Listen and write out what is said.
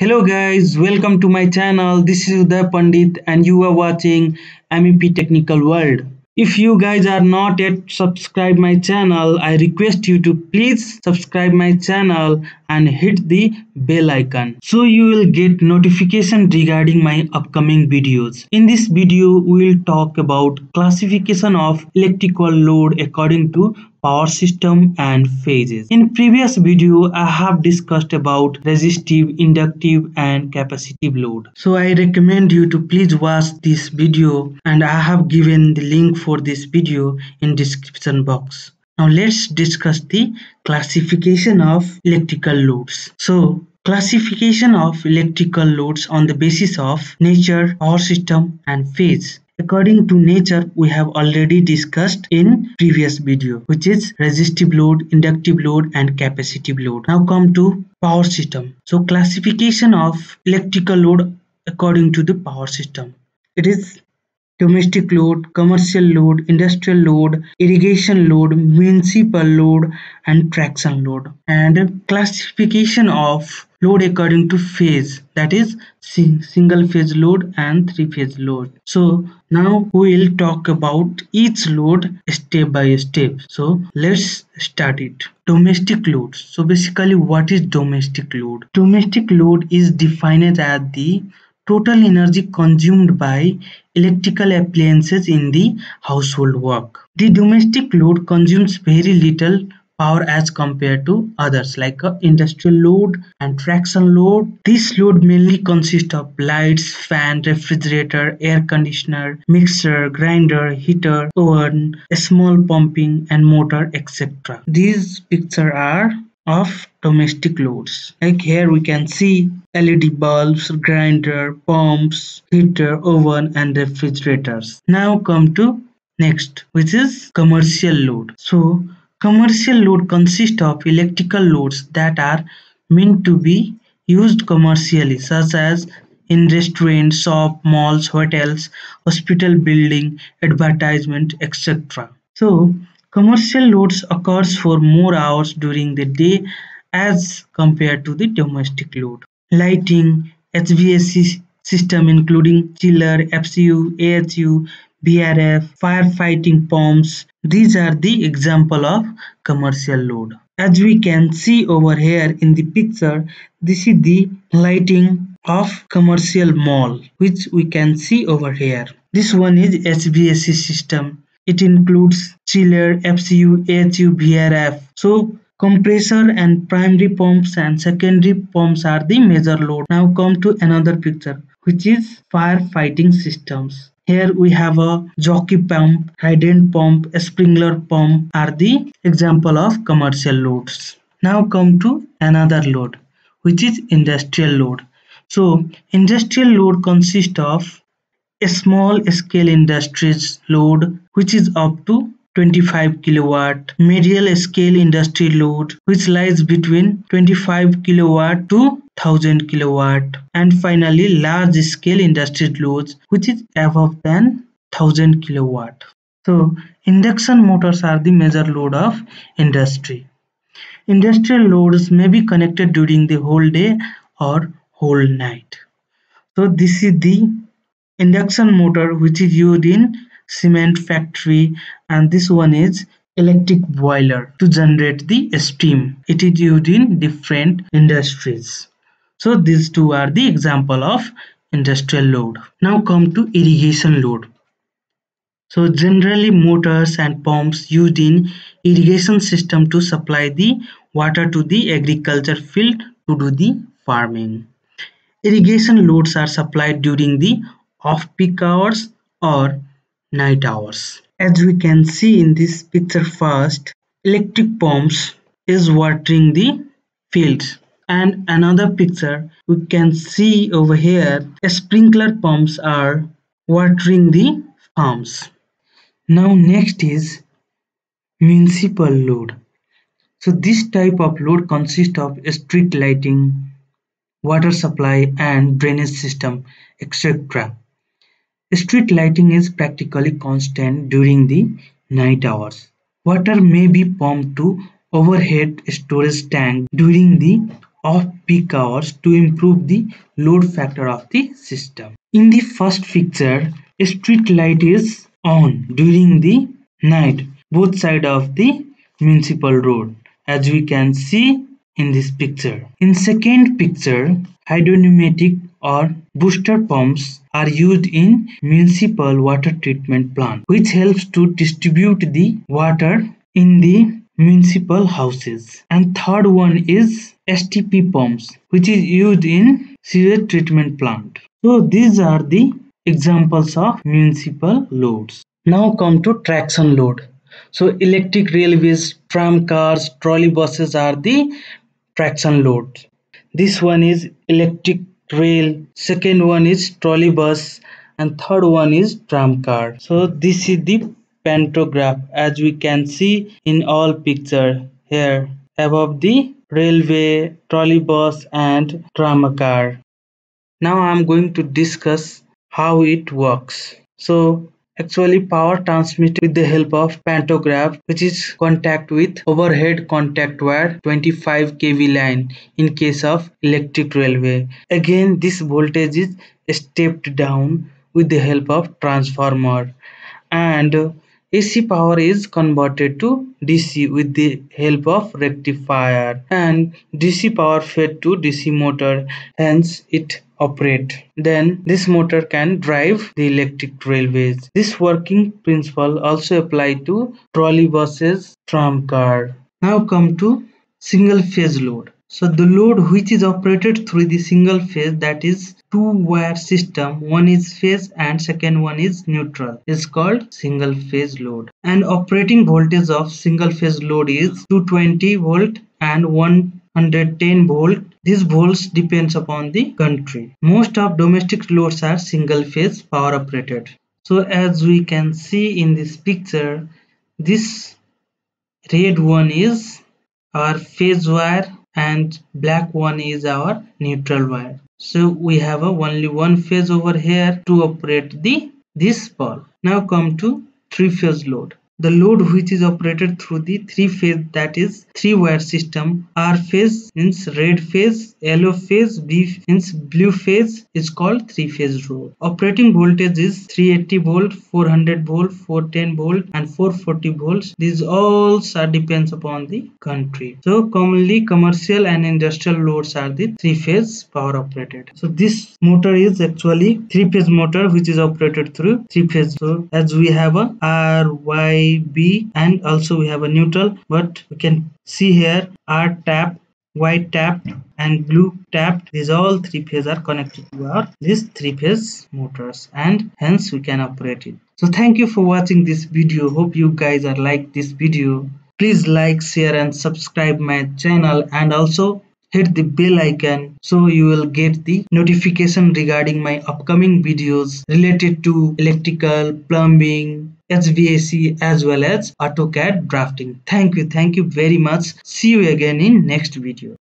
Hello guys, welcome to my channel. This is Uday Pandit and you are watching MEP Technical World. If you guys are not yet subscribed my channel, I request you to please subscribe my channel and hit the bell icon so you will get notification regarding my upcoming videos. In this video, we will talk about classification of electrical load according to power system and phases. In previous video I have discussed about resistive, inductive and capacitive load. So I recommend you to please watch this video and I have given the link for this video in description box. Now let's discuss the classification of electrical loads. So classification of electrical loads on the basis of nature, power system and phase. According to nature, we have already discussed in previous video, which is resistive load, inductive load and capacitive load. Now come to power system. So classification of electrical load according to the power system. It is domestic load, commercial load, industrial load, irrigation load, municipal load and traction load. And classification of load according to phase that is single phase load and three phase load. So now we will talk about each load step by step. So let's start it. Domestic load. So basically what is domestic load? Domestic load is defined as the total energy consumed by electrical appliances in the household work. The domestic load consumes very little power as compared to others like industrial load and traction load. This load mainly consists of lights, fan, refrigerator, air conditioner, mixer, grinder, heater, oven, small pumping and motor etc. These pictures are of domestic loads. Like here we can see LED bulbs, grinder, pumps, heater, oven and refrigerators. Now come to next which is commercial load. So commercial load consists of electrical loads that are meant to be used commercially such as in restaurants, shop, malls, hotels, hospital building, advertisement, etc. So Commercial loads occurs for more hours during the day as compared to the domestic load. Lighting, HVAC system including chiller, FCU, AHU, VRF, firefighting pumps. These are the example of commercial load. As we can see over here in the picture, this is the lighting of commercial mall which we can see over here. This one is HVAC system it includes chiller, FCU, AHU, VRF. So compressor and primary pumps and secondary pumps are the major load. Now come to another picture which is firefighting systems. Here we have a jockey pump, hydrant pump, sprinkler pump are the example of commercial loads. Now come to another load which is industrial load. So industrial load consists of a small scale industries load which is up to 25 kilowatt, medium scale industry load which lies between 25 kilowatt to 1000 kilowatt and finally large scale industry loads which is above than 1000 kilowatt. So induction motors are the major load of industry. Industrial loads may be connected during the whole day or whole night. So this is the induction motor which is used in cement factory and this one is electric boiler to generate the steam. It is used in different industries. So these two are the example of industrial load. Now come to irrigation load. So generally motors and pumps used in irrigation system to supply the water to the agriculture field to do the farming. Irrigation loads are supplied during the off-peak hours or night hours. As we can see in this picture first, electric pumps is watering the fields and another picture we can see over here sprinkler pumps are watering the farms. Now next is municipal load. So this type of load consists of street lighting, water supply and drainage system etc. Street lighting is practically constant during the night hours. Water may be pumped to overhead storage tank during the off-peak hours to improve the load factor of the system. In the first picture, a street light is on during the night both side of the municipal road as we can see in this picture. In second picture, hydropneumatic or booster pumps are used in municipal water treatment plant which helps to distribute the water in the municipal houses. And third one is STP pumps which is used in sewage treatment plant. So these are the examples of municipal loads. Now come to traction load. So electric railways, tram cars, trolley buses are the traction loads. This one is electric rail, second one is trolley bus and third one is tram car. So this is the pantograph as we can see in all picture here above the railway, trolley bus and tram car. Now I am going to discuss how it works. So actually power transmitted with the help of pantograph which is contact with overhead contact wire 25 kV line in case of electric railway. Again this voltage is stepped down with the help of transformer and AC power is converted to DC with the help of rectifier and DC power fed to DC motor hence it operate. Then this motor can drive the electric railways. This working principle also apply to trolley buses, tram car. Now come to single phase load. So the load which is operated through the single phase that is two wire system one is phase and second one is neutral is called single phase load and operating voltage of single phase load is 220 volt and 110 volt. This volts depends upon the country. Most of domestic loads are single phase power operated. So as we can see in this picture this red one is our phase wire and black one is our neutral wire. So we have only one phase over here to operate the this ball now come to three phase load the load which is operated through the three phase that is three wire system R phase means red phase, yellow phase, B means blue phase is called three phase load. Operating voltage is 380 volt, 400 volt, 410 volt and 440 volts. These all are depends upon the country. So commonly commercial and industrial loads are the three phase power operated. So this motor is actually three phase motor which is operated through three phase. So as we have a R, Y, B and also we have a neutral but we can see here R tap white tapped and blue tapped. These all three phase are connected to our these three phase motors and hence we can operate it. So thank you for watching this video. Hope you guys are like this video. Please like share and subscribe my channel and also hit the bell icon so you will get the notification regarding my upcoming videos related to electrical plumbing HVAC as well as AutoCAD drafting. Thank you. Thank you very much. See you again in next video.